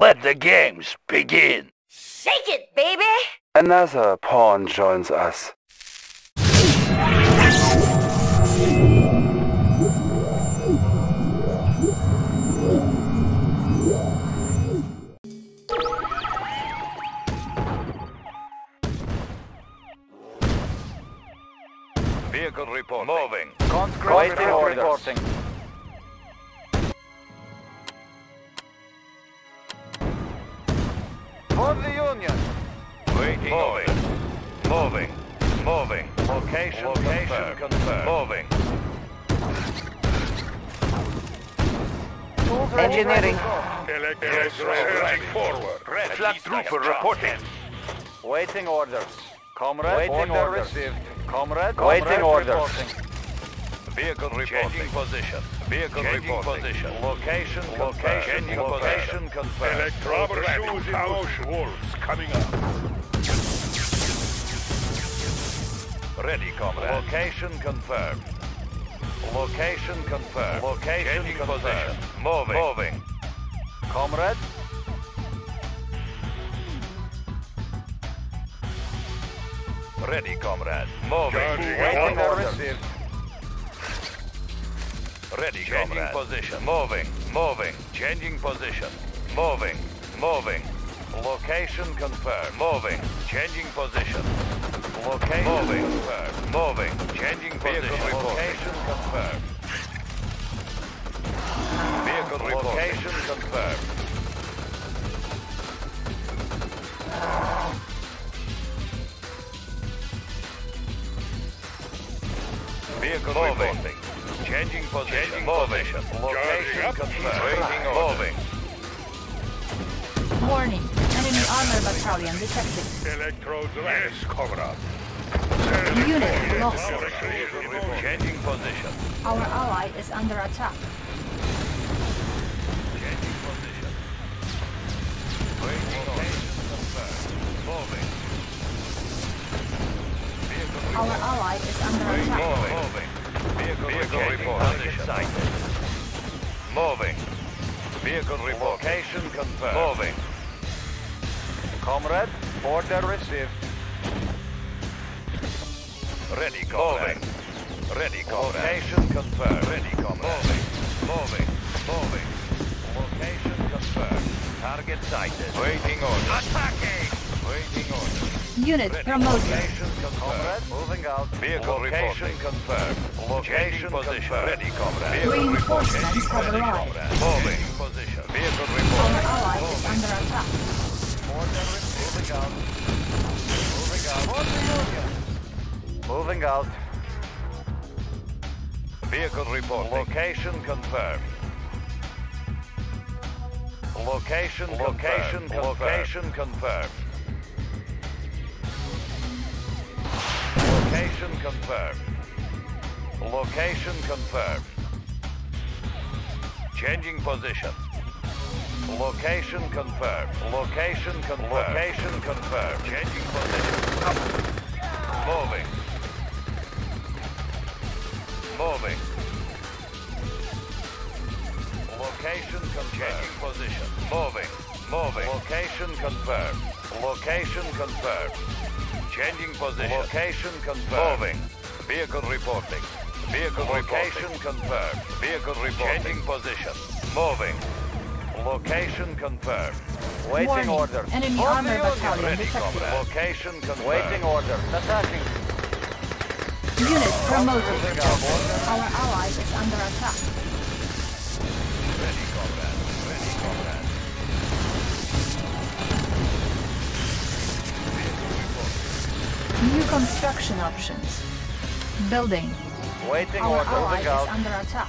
Let the games begin. Shake it, baby! Another pawn joins us. Vehicle report. Moving. Waiting orders. Reporting. For the Union. Waiting Moving. Moving. Moving. Location, Location confirmed. confirmed. Moving. Engineering. Electronic forward. Red flag trooper reporting. Waiting orders. Comrade, Waiting order orders. received. Comrade, Waiting orders. reporting. Vehicle reporting. Changing position. Vehicle Changing reporting. position. Location, location, Changing location confirmed. Electronic shoes in motion. Wolves coming up. Ready, comrade. Location confirmed. Location confirmed. Location Changing confirmed. Position. Moving. Moving. Comrade, Ready, comrade. Moving. Charging waiting on order orders. received. Changing comrade. position. Moving. Moving. Changing position. Moving. Moving. Location confirmed. Moving. Changing position. Location moving. confirmed. Moving. Changing position. Location confirmed. Vehicle Location confirmed. Location confirmed. Moving. Warning. Enemy armor battalion detected. Electrodes ready. Yes, comrade. Unit lost. Changing position. Our ally is under attack. Changing position. Waiting. Moving. Our ally is under attack. Moving. Vehicle, Vehicle report. Position. Moving. Vehicle report. Location confirmed. Moving. Comrade, order received. Ready, comrade. Moving. Ready, comrade. Location confirmed. Ready, comrade. Moving. Moving. Moving. Location confirmed. Target sighted. Waiting order. Attacking! Waiting order. Unit Ready. promoted. Location confirmed. Moving out. Vehicle location confirmed. Location position. Ready, comrade. Vehicle Reinforcements reporting. have arrived. Moving. Position. Vehicle Our reporting. ally is under attack. Order received. Moving out. Moving out. For the Moving out. Vehicle reporting. Location confirmed. Location location location confirmed. Location confirmed. Location confirmed. Changing position. Location confirmed. Location confirmed. Location confirmed. Changing position. Moving. Moving. Location confirmed. Changing position. Moving. Moving. Location confirmed. Location confirmed. Changing position. Location confirmed. Moving. Vehicle reporting. Vehicle location confirmed. Vehicle reporting. Changing position. Moving. Location confirmed. Waiting Warning. orders. Enemy For armor battalion Ready, detected. comrade. Location confirmed. Waiting orders. Attacking. Unit promoted. Moving. Our ally is under attack. New construction options. Building. Waiting Our order. ally is under attack.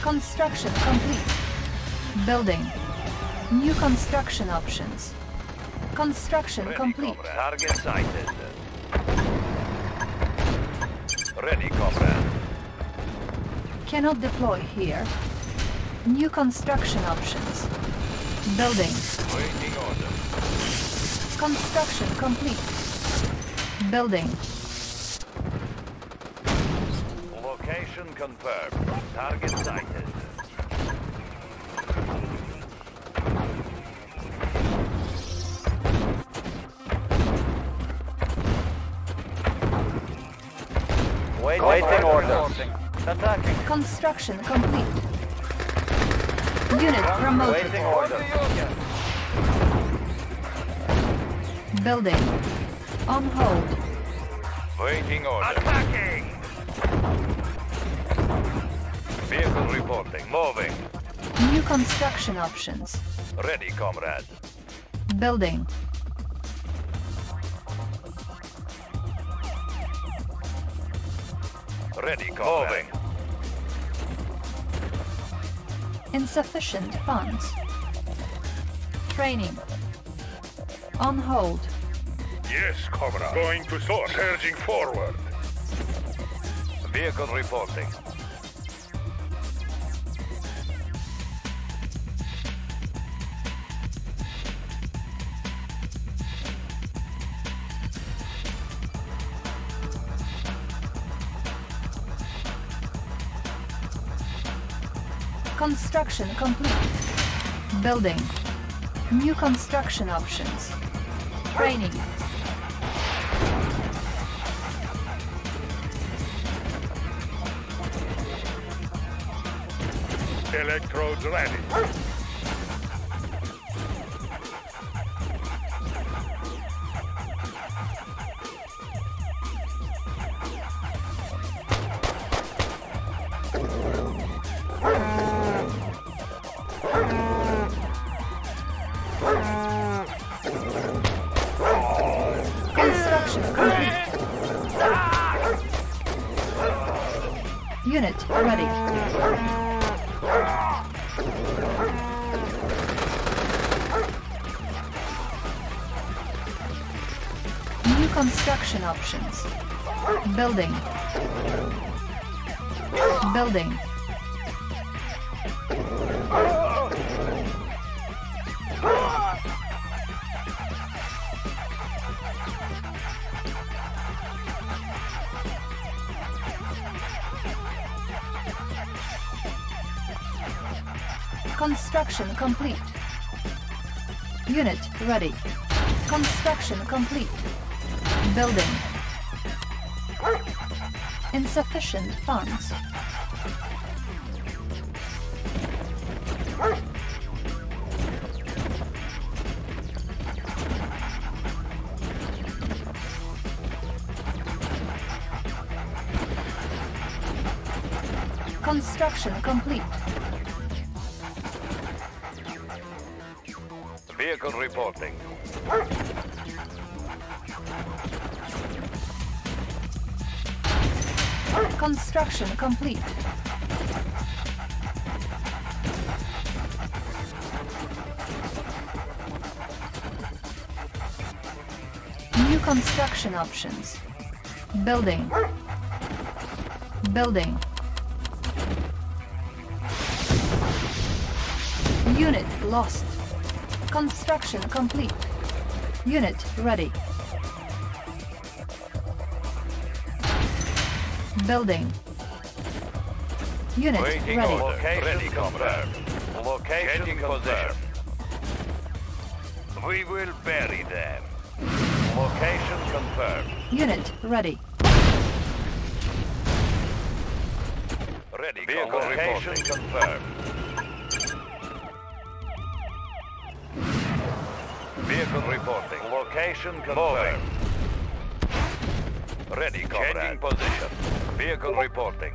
Construction complete. Building. New construction options. Construction Ready, complete. comrade. Target sighted. Ready, comrade. Cannot deploy here. New construction options. Building. Waiting order. Construction complete. Building. Location confirmed. Target sighted. Wait, waiting orders. Attacking. Construction complete. Unit promoted. Waiting orders. Building. On hold. Waiting order. Attacking! Vehicle reporting. Moving. New construction options. Ready, comrade. Building. Ready, comrade. Moving. Insufficient funds. Training. On hold. Yes, comrade. Going to source. Surging forward. Vehicle reporting. Construction complete. Building. New construction options. Training. Electrodes ready. Ready. New construction options. Building. Building. Construction complete. Unit ready. Construction complete. Building. Insufficient funds. Construction complete. Reporting. Construction complete. New construction options. Building. Building. Unit lost. Construction complete. Unit ready. Building. Unit Waiting ready. order. Ready, comrade. Location Changing position. We will bury them. Location confirmed. Unit ready. Ready, Vehicle location confirmed. Vehicle reporting. Location confirmed. Ready, comrade. Changing position. Vehicle reporting.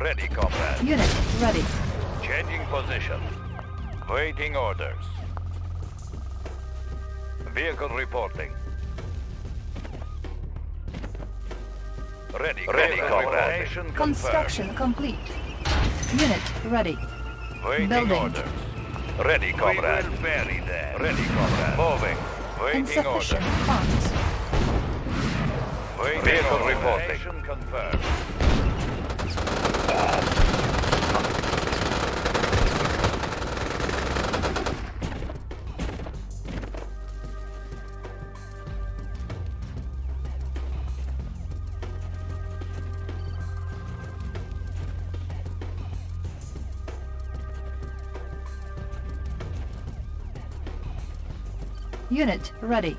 Ready, comrade. Unit ready. Changing position. Waiting orders. Vehicle reporting. Ready, Ready comrade. Construction complete. Unit ready. Waiting Building. orders. Ready, comrade. We will bury them. Ready, comrade. Moving. Waiting Insufficient orders. funds. Waiting Vehicle reporting. confirmed. Unit ready.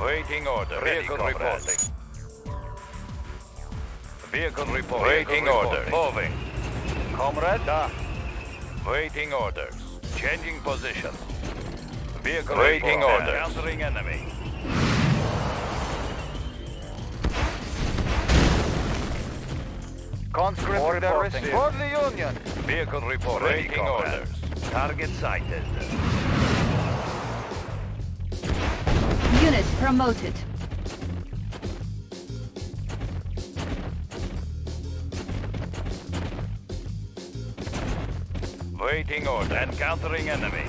Waiting order. Vehicle reporting. Vehicle report. Waiting order. Moving. Comrade? Da. Waiting orders. Changing position. Vehicle Waiting orders. Countering enemy. Conscript Order reporting. For the Union. Vehicle report. Waiting orders. Target sighted. Unit promoted. Waiting order. Encountering enemy.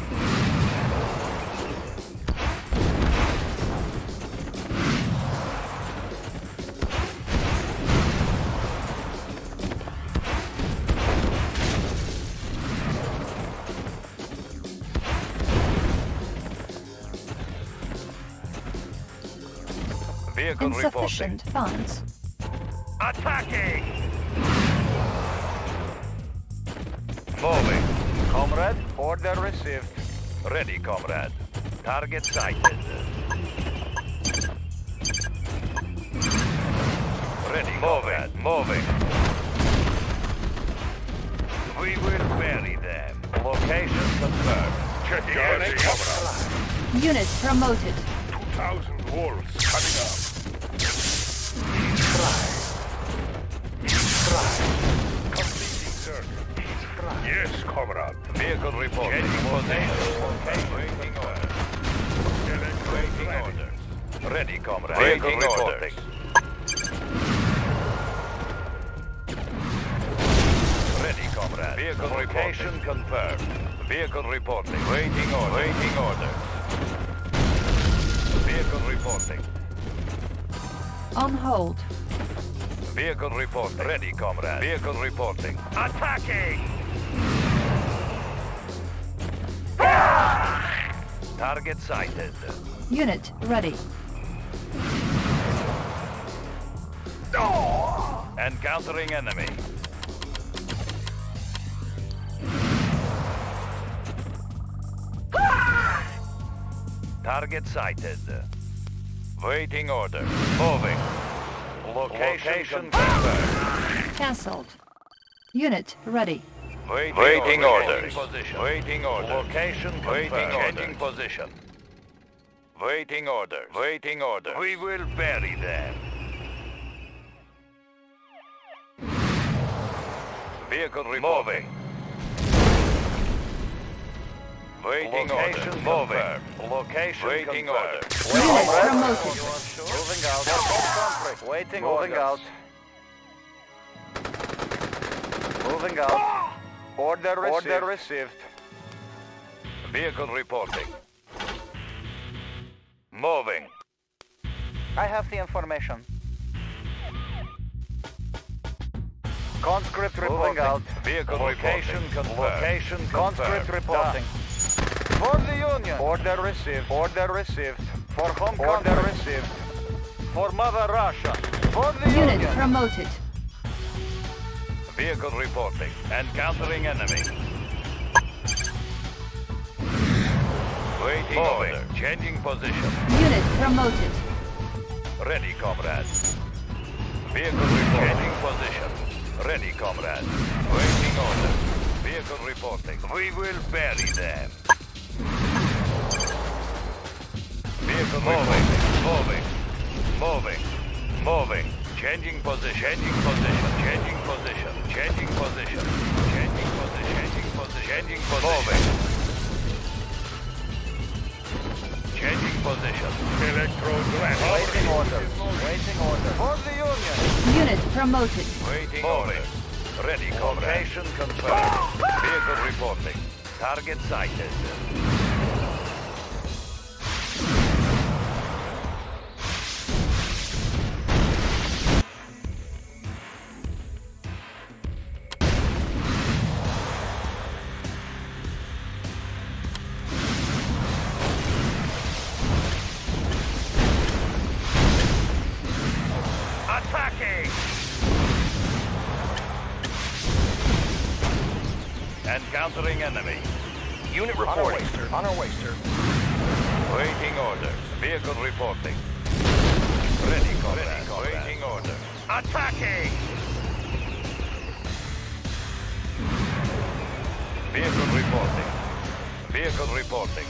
Vehicle reporting. Insufficient funds. Attacking! Order received. Ready, comrade. Target sighted. Ready, moving, moving. We will bury them. Location confirmed. Checking energy, comrade. Unit promoted. 2,000 wolves coming up. Completing circle. Yes, comrade. Vehicle report. Changing position. Waiting orders. Waiting orders. Ready, comrade. Vehicle reporting. Ready, comrade. Vehicle location confirmed. Vehicle reporting. Waiting order. Waiting orders. Vehicle reporting. On hold. Vehicle report. Ready, comrade. Vehicle reporting. Attacking! Target sighted. Unit ready. Oh! Encountering enemy. Target sighted. Waiting order. Moving. Location, confirmed. Cancelled. Unit ready. Waiting, Waiting orders. Position. Waiting orders. Location Waiting orders. Changing position. Waiting orders. Waiting orders. We will bury them. Vehicle removing. Waiting order. Moving. Location Waiting order. Unit promoted. Moving out. Conflict. Waiting Moving out. Moving out. Order received. Order received. Vehicle reporting. Moving. I have the information. Conscript reporting out. Vehicle location confirmed. Location Conscript confirmed. reporting. For the Union. Order received. Order received. For home Order received. For Mother Russia. For the Unit Union. promoted. Vehicle reporting. Encountering enemy. Waiting order. Changing position. Unit promoted. Ready, comrades. Vehicle reporting. Changing position. Ready, comrades. Waiting order. Vehicle reporting. We will bury them. Vehicle moving. Moving. Moving. Moving. Changing position. Changing position. Changing position. Changing position. Changing position. Changing position. Changing position. Moving. Changing position. Electrode blast. Waiting order. Waiting order. For the Union. Unit promoted. Waiting orders. Ready, comrade. Location confirmed. Vehicle reporting. Target sighted. Encountering enemy. Unit On our way, sir. On our way, sir. Waiting orders. Vehicle reporting. Ready, comrade. Waiting order. Attacking! Vehicle reporting. Vehicle reporting.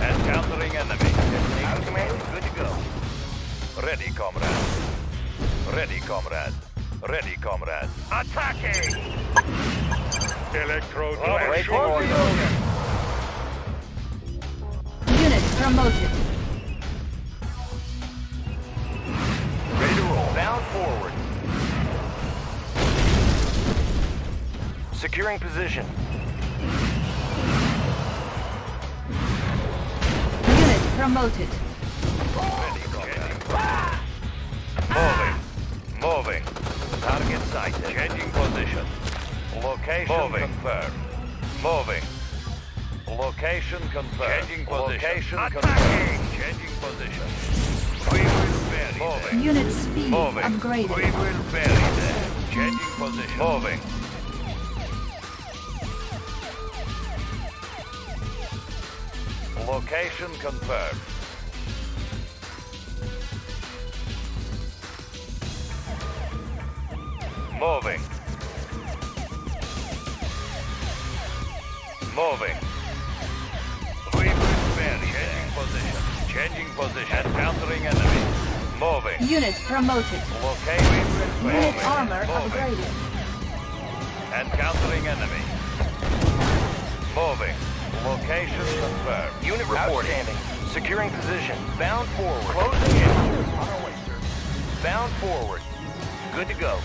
Encountering enemy. Command, good to go. Ready, comrade. Ready, comrade. Ready, comrade. Attacking! Electro Waiting shoot. order. Unit promoted. Ready to roll. Bound forward. Securing position. Unit promoted. Sighted. Changing position. Location confirmed. Moving. Location confirmed. Changing position. Location confirmed. Changing position. We will bury Moving. Unit speed Moving. We upgraded. will bury them. Changing position. Moving. Location confirmed. Moving. Moving. We will bury Changing position. Changing position. Encountering enemy. Moving. Unit promoted. Location. Unit Moving. armor Moving. upgraded. Encountering enemy. Moving. Location confirmed. Unit reporting. Outstanding. Securing position. Bound forward. Closing in. On our way, sir. Bound forward. Good to go.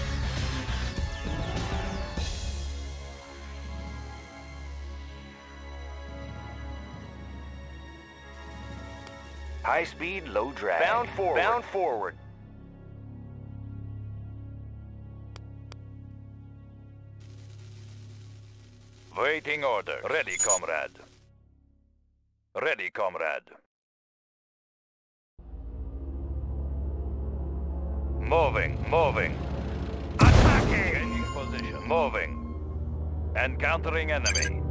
High speed, low drag. Bound forward. Bound forward. Waiting order. Ready, comrade. Ready, comrade. Moving, moving. Attacking! Changing position. Moving. Encountering enemy.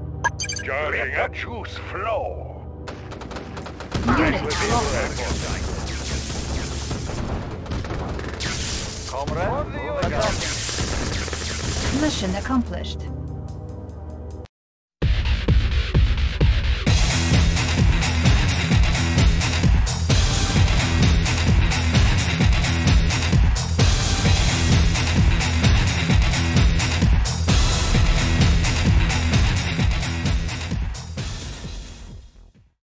A juice flow. Unit lost. Comrade. Mission accomplished.